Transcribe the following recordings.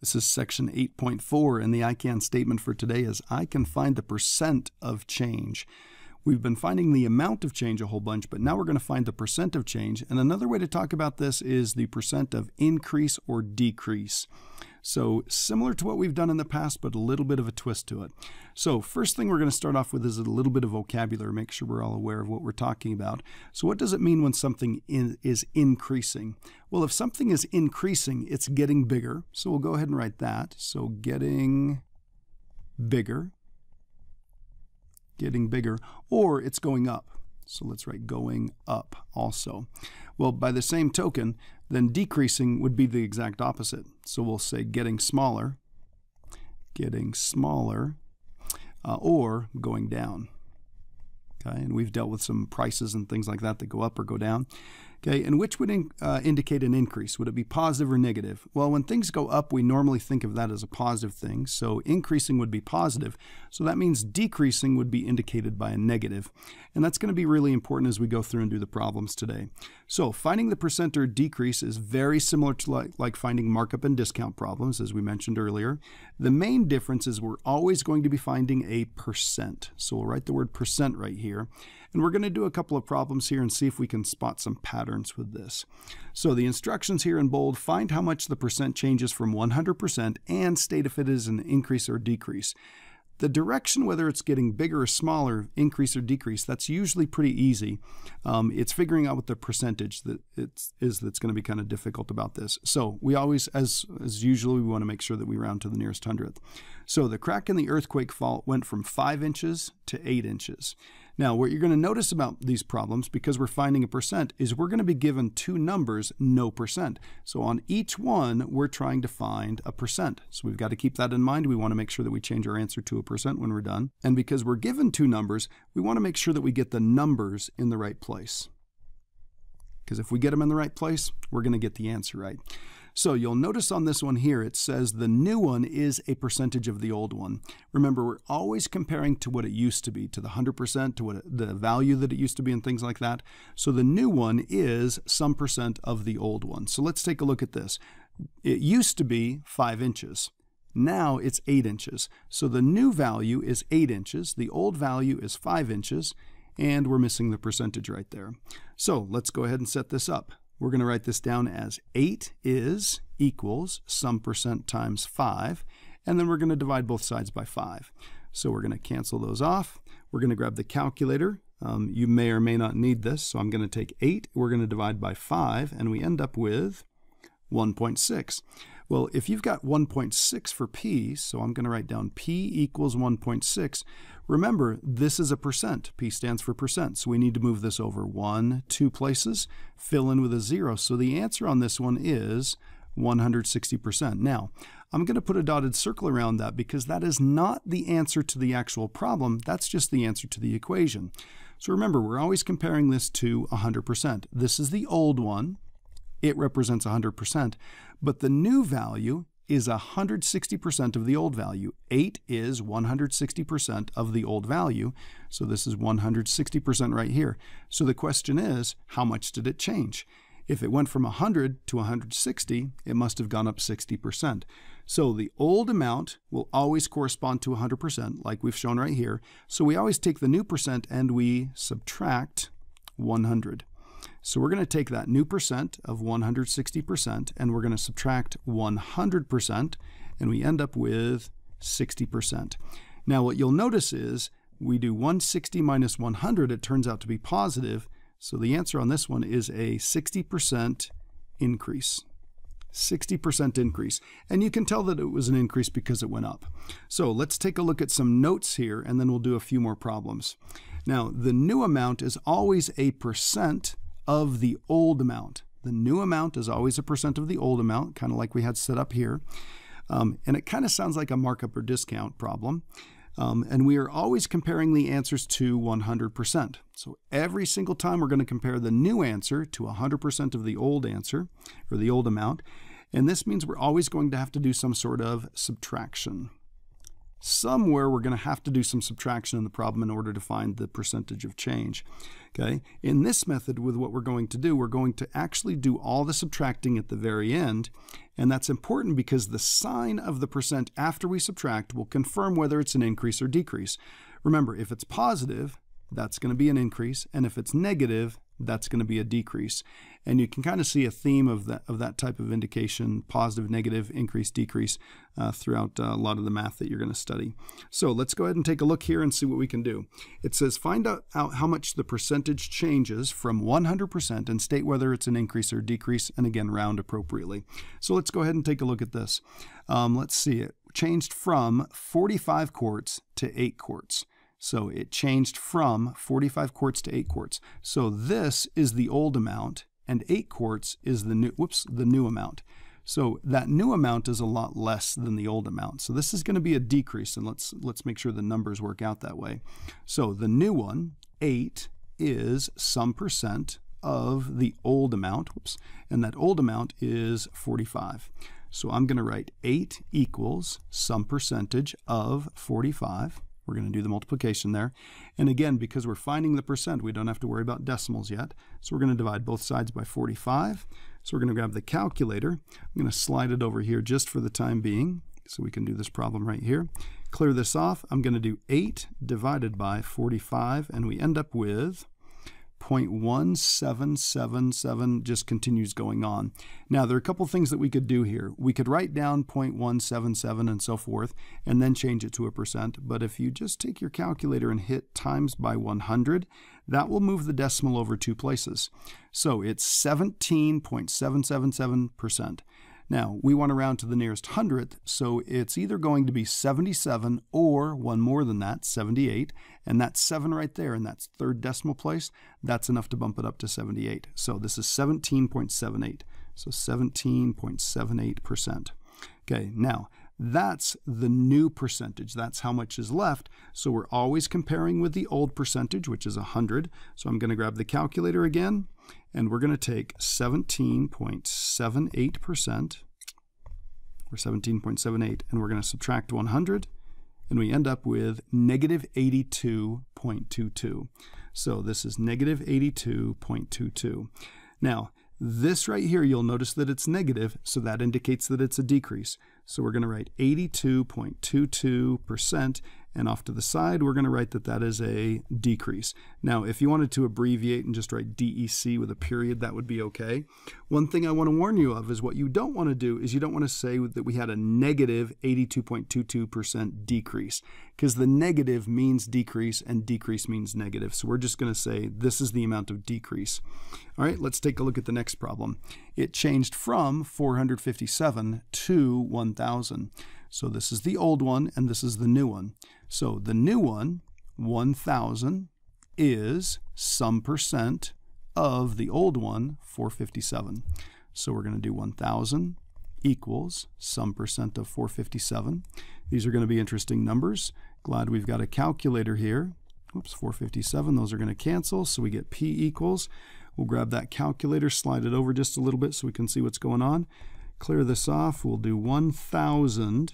This is section 8.4, and the I can statement for today is I can find the percent of change. We've been finding the amount of change a whole bunch, but now we're going to find the percent of change. And another way to talk about this is the percent of increase or decrease. So similar to what we've done in the past, but a little bit of a twist to it. So first thing we're going to start off with is a little bit of vocabulary, make sure we're all aware of what we're talking about. So what does it mean when something in, is increasing? Well, if something is increasing, it's getting bigger. So we'll go ahead and write that. So getting bigger, getting bigger, or it's going up. So let's write going up also. Well, by the same token, then decreasing would be the exact opposite. So we'll say getting smaller, getting smaller, uh, or going down. Okay, and we've dealt with some prices and things like that that go up or go down. Okay, and which would in, uh, indicate an increase? Would it be positive or negative? Well, when things go up, we normally think of that as a positive thing. So increasing would be positive. So that means decreasing would be indicated by a negative. And that's going to be really important as we go through and do the problems today. So finding the percent or decrease is very similar to like, like finding markup and discount problems, as we mentioned earlier. The main difference is we're always going to be finding a percent. So we'll write the word percent right here. And we're going to do a couple of problems here and see if we can spot some patterns with this. So the instructions here in bold, find how much the percent changes from 100% and state if it is an increase or decrease. The direction, whether it's getting bigger or smaller, increase or decrease, that's usually pretty easy. Um, it's figuring out what the percentage that it's, is that's going to be kind of difficult about this. So we always, as, as usual, we want to make sure that we round to the nearest hundredth. So the crack in the earthquake fault went from 5 inches to 8 inches. Now, what you're going to notice about these problems, because we're finding a percent, is we're going to be given two numbers, no percent. So on each one, we're trying to find a percent. So we've got to keep that in mind. We want to make sure that we change our answer to a percent when we're done. And because we're given two numbers, we want to make sure that we get the numbers in the right place. Because if we get them in the right place, we're going to get the answer right. So you'll notice on this one here, it says the new one is a percentage of the old one. Remember, we're always comparing to what it used to be, to the 100%, to what it, the value that it used to be and things like that. So the new one is some percent of the old one. So let's take a look at this. It used to be 5 inches. Now it's 8 inches. So the new value is 8 inches. The old value is 5 inches. And we're missing the percentage right there. So let's go ahead and set this up. We're going to write this down as 8 is equals some percent times 5, and then we're going to divide both sides by 5. So we're going to cancel those off. We're going to grab the calculator. Um, you may or may not need this, so I'm going to take 8, we're going to divide by 5, and we end up with 1.6. Well, if you've got 1.6 for p, so I'm going to write down p equals 1.6, remember this is a percent. p stands for percent, so we need to move this over one, two places, fill in with a zero. So the answer on this one is 160%. Now, I'm going to put a dotted circle around that because that is not the answer to the actual problem, that's just the answer to the equation. So remember, we're always comparing this to 100%. This is the old one, it represents 100%. But the new value is 160% of the old value. 8 is 160% of the old value. So this is 160% right here. So the question is, how much did it change? If it went from 100 to 160, it must have gone up 60%. So the old amount will always correspond to 100%, like we've shown right here. So we always take the new percent and we subtract 100. So we're going to take that new percent of 160% and we're going to subtract 100% and we end up with 60%. Now what you'll notice is we do 160 minus 100, it turns out to be positive. So the answer on this one is a 60% increase. 60% increase. And you can tell that it was an increase because it went up. So let's take a look at some notes here and then we'll do a few more problems. Now, the new amount is always a percent of the old amount. The new amount is always a percent of the old amount, kind of like we had set up here. Um, and it kind of sounds like a markup or discount problem. Um, and we are always comparing the answers to 100%. So every single time we're going to compare the new answer to 100% of the old answer, or the old amount. And this means we're always going to have to do some sort of subtraction. Somewhere we're going to have to do some subtraction in the problem in order to find the percentage of change. Okay, in this method with what we're going to do, we're going to actually do all the subtracting at the very end, and that's important because the sign of the percent after we subtract will confirm whether it's an increase or decrease. Remember, if it's positive, that's going to be an increase, and if it's negative, that's going to be a decrease. And you can kind of see a theme of that, of that type of indication, positive, negative, increase, decrease, uh, throughout uh, a lot of the math that you're going to study. So let's go ahead and take a look here and see what we can do. It says find out, out how much the percentage changes from 100% and state whether it's an increase or decrease, and again, round appropriately. So let's go ahead and take a look at this. Um, let's see, it changed from 45 quarts to 8 quarts. So it changed from 45 quarts to 8 quarts. So this is the old amount, and 8 quarts is the new, whoops, the new amount. So that new amount is a lot less than the old amount. So this is going to be a decrease, and let's, let's make sure the numbers work out that way. So the new one, 8, is some percent of the old amount, whoops, and that old amount is 45. So I'm going to write 8 equals some percentage of 45. We're going to do the multiplication there. And again, because we're finding the percent, we don't have to worry about decimals yet. So we're going to divide both sides by 45. So we're going to grab the calculator. I'm going to slide it over here just for the time being. So we can do this problem right here. Clear this off. I'm going to do 8 divided by 45, and we end up with 0.1777 just continues going on. Now, there are a couple things that we could do here. We could write down 0.177 and so forth, and then change it to a percent. But if you just take your calculator and hit times by 100, that will move the decimal over two places. So it's 17.777%. Now, we want to round to the nearest hundredth, so it's either going to be 77 or one more than that, 78, and that's 7 right there, and that's third decimal place. That's enough to bump it up to 78. So this is 17.78. So 17.78%. Okay, now that's the new percentage. That's how much is left. So we're always comparing with the old percentage, which is 100. So I'm going to grab the calculator again, and we're going to take 17.78%, or 17.78, and we're going to subtract 100, and we end up with negative 82.22. So this is negative 82.22. Now, this right here, you'll notice that it's negative, so that indicates that it's a decrease. So we're going to write 82.22%, and off to the side, we're going to write that that is a decrease. Now, if you wanted to abbreviate and just write DEC with a period, that would be okay. One thing I want to warn you of is what you don't want to do is you don't want to say that we had a negative 82.22% decrease, because the negative means decrease and decrease means negative. So we're just going to say this is the amount of decrease. All right, let's take a look at the next problem. It changed from 457 to 1,000. So this is the old one and this is the new one. So the new one, 1,000, is some percent of the old one, 457. So we're going to do 1,000 equals some percent of 457. These are going to be interesting numbers. Glad we've got a calculator here. Oops, 457. Those are going to cancel, so we get P equals. We'll grab that calculator, slide it over just a little bit so we can see what's going on. Clear this off. We'll do 1,000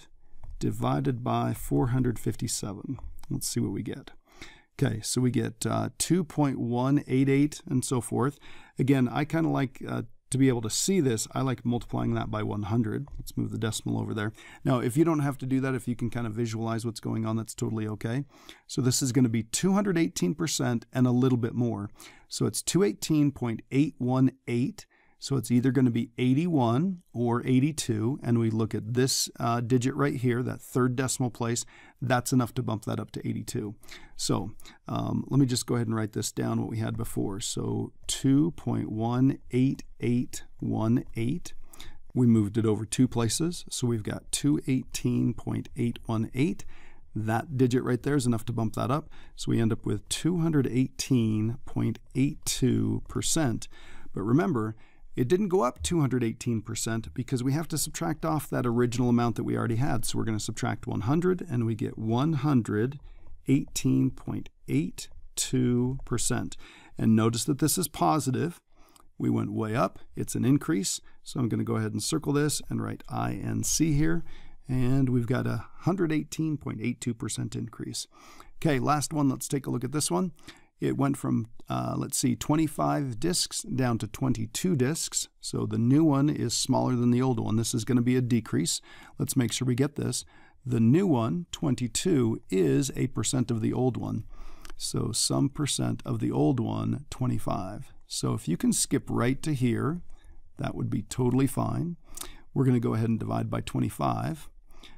divided by 457. Let's see what we get. Okay, so we get uh, 2.188 and so forth. Again, I kind of like uh, to be able to see this, I like multiplying that by 100. Let's move the decimal over there. Now, if you don't have to do that, if you can kind of visualize what's going on, that's totally okay. So this is going to be 218% and a little bit more. So it's 218.818 so it's either going to be 81 or 82, and we look at this uh, digit right here, that third decimal place, that's enough to bump that up to 82. So um, let me just go ahead and write this down, what we had before. So 2.18818. We moved it over two places, so we've got 218.818. That digit right there is enough to bump that up, so we end up with 218.82%. But remember, it didn't go up 218% because we have to subtract off that original amount that we already had. So we're going to subtract 100 and we get 118.82%. And notice that this is positive. We went way up. It's an increase. So I'm going to go ahead and circle this and write INC here. and we've got a 118.82% increase. Okay, last one, let's take a look at this one. It went from, uh, let's see, 25 discs down to 22 discs. So the new one is smaller than the old one. This is going to be a decrease. Let's make sure we get this. The new one, 22, is a percent of the old one. So some percent of the old one, 25. So if you can skip right to here, that would be totally fine. We're going to go ahead and divide by 25.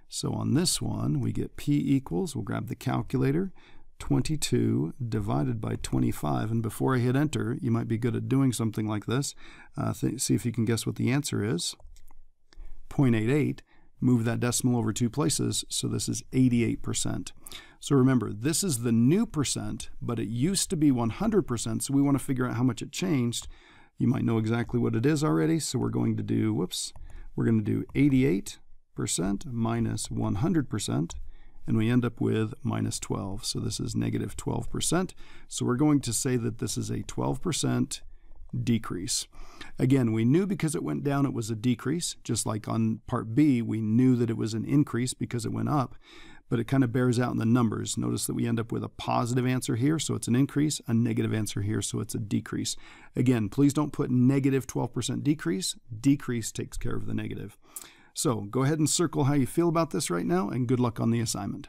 So on this one, we get P equals, we'll grab the calculator, 22 divided by 25. And before I hit enter, you might be good at doing something like this. Uh, see if you can guess what the answer is. 0.88. Move that decimal over two places, so this is 88%. So remember, this is the new percent, but it used to be 100%, so we want to figure out how much it changed. You might know exactly what it is already, so we're going to do, whoops, we're going to do 88% minus 100%, and we end up with minus 12. So this is negative 12%. So we're going to say that this is a 12% decrease. Again, we knew because it went down it was a decrease, just like on part B, we knew that it was an increase because it went up, but it kind of bears out in the numbers. Notice that we end up with a positive answer here, so it's an increase, a negative answer here, so it's a decrease. Again, please don't put negative 12% decrease. Decrease takes care of the negative. So go ahead and circle how you feel about this right now, and good luck on the assignment.